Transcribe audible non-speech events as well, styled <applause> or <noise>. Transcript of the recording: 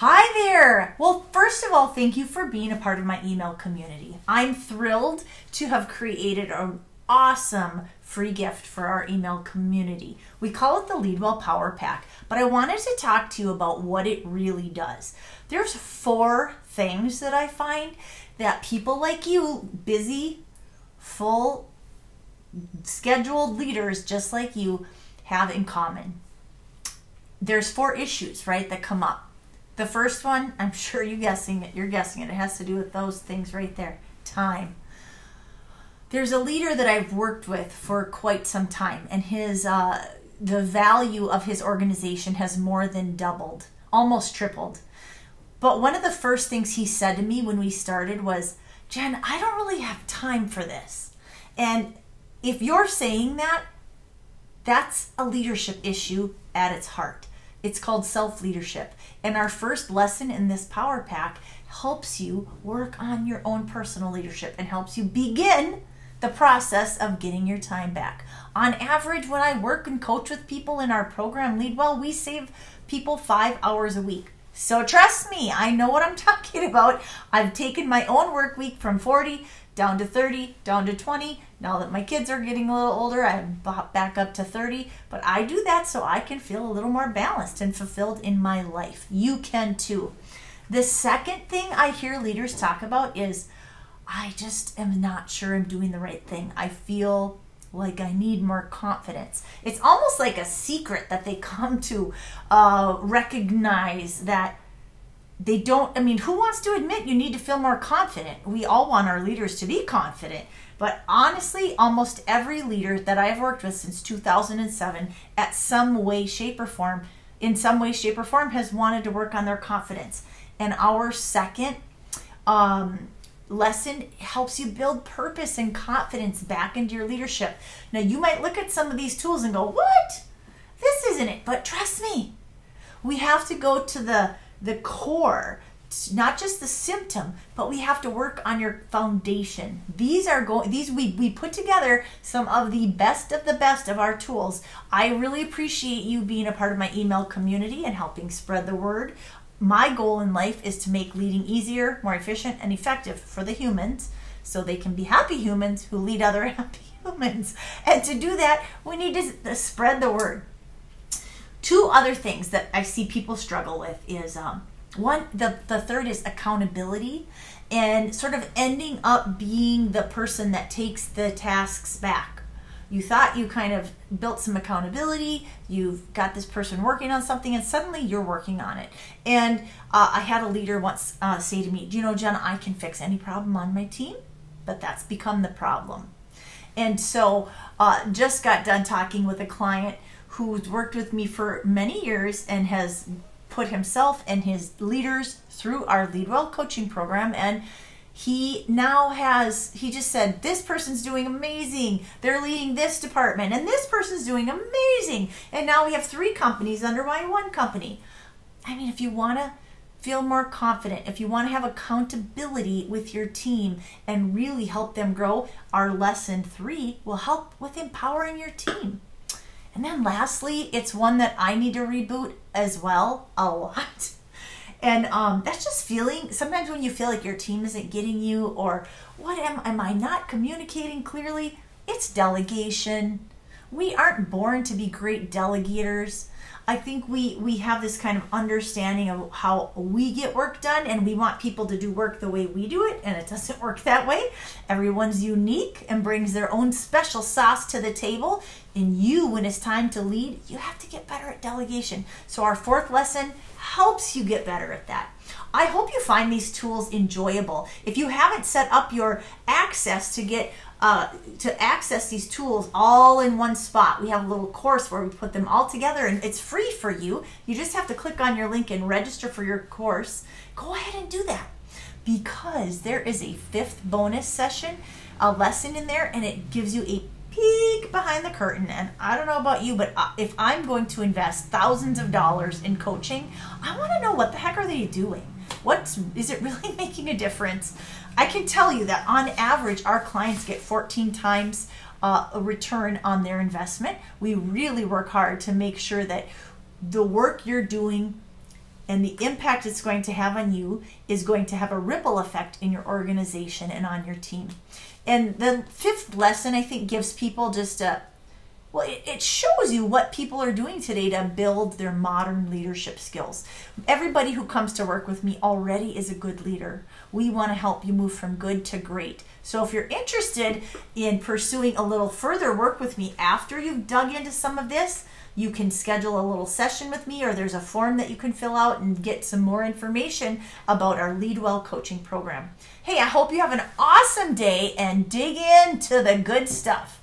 Hi there! Well, first of all, thank you for being a part of my email community. I'm thrilled to have created an awesome free gift for our email community. We call it the LeadWell Power Pack, but I wanted to talk to you about what it really does. There's four things that I find that people like you, busy, full, scheduled leaders just like you, have in common. There's four issues, right, that come up the first one, I'm sure you're guessing it. You're guessing it. It has to do with those things right there. Time. There's a leader that I've worked with for quite some time, and his uh, the value of his organization has more than doubled, almost tripled. But one of the first things he said to me when we started was, "Jen, I don't really have time for this." And if you're saying that, that's a leadership issue at its heart. It's called self leadership. And our first lesson in this power pack helps you work on your own personal leadership and helps you begin the process of getting your time back. On average, when I work and coach with people in our program LeadWell, we save people five hours a week. So trust me, I know what I'm <laughs> talking about. I've taken my own work week from 40 down to 30, down to 20. Now that my kids are getting a little older, I'm back up to 30. But I do that so I can feel a little more balanced and fulfilled in my life. You can too. The second thing I hear leaders talk about is I just am not sure I'm doing the right thing. I feel like I need more confidence. It's almost like a secret that they come to uh, recognize that they don't i mean who wants to admit you need to feel more confident we all want our leaders to be confident but honestly almost every leader that i've worked with since 2007 at some way shape or form in some way shape or form has wanted to work on their confidence and our second um, lesson helps you build purpose and confidence back into your leadership. Now you might look at some of these tools and go what? This isn't it. But trust me we have to go to the the core not just the symptom but we have to work on your foundation. These are going these we, we put together some of the best of the best of our tools. I really appreciate you being a part of my email community and helping spread the word my goal in life is to make leading easier more efficient and effective for the humans so they can be happy humans who lead other <laughs> happy humans and to do that we need to spread the word two other things that I see people struggle with is um, one the the third is accountability and sort of ending up being the person that takes the tasks back. You thought you kind of built some accountability, you've got this person working on something, and suddenly you're working on it. And uh, I had a leader once uh, say to me, Do you know, Jen, I can fix any problem on my team, but that's become the problem. And so uh, just got done talking with a client who's worked with me for many years and has put himself and his leaders through our LeadWell coaching program and he now has he just said this person's doing amazing. They're leading this department and this person's doing amazing. And now we have three companies under my one company. I mean if you want to feel more confident if you want to have accountability with your team and really help them grow our lesson three will help with empowering your team. And then lastly, it's one that I need to reboot as well a lot. <laughs> And um, that's just feeling, sometimes when you feel like your team isn't getting you or what am, am I not communicating clearly? It's delegation. We aren't born to be great delegators. I think we we have this kind of understanding of how we get work done and we want people to do work the way we do it and it doesn't work that way. Everyone's unique and brings their own special sauce to the table and you when it's time to lead, you have to get better at delegation. So our fourth lesson helps you get better at that. I hope you find these tools enjoyable. If you haven't set up your access to get uh, to access these tools all in one spot. We have a little course where we put them all together and it's free for you. You just have to click on your link and register for your course. Go ahead and do that because there is a fifth bonus session, a lesson in there, and it gives you a peek behind the curtain. And I don't know about you, but uh, if I'm going to invest thousands of dollars in coaching, I want to know what the heck are they doing? What's is it really <laughs> making a difference? I can tell you that on average, our clients get 14 times uh, a return on their investment. We really work hard to make sure that the work you're doing and the impact it's going to have on you is going to have a ripple effect in your organization and on your team. And the fifth lesson, I think, gives people just a well, it, shows you what people are doing today to build their modern leadership skills. Everybody who comes to work with me already is a good leader. We want to help you move from good to great. So if you're interested in pursuing a little further work with me after you've dug into some of this, you can schedule a little session with me or there's a form that you can fill out and get some more information about our LeadWell coaching program. Hey, I hope you have an awesome day and dig into the good stuff.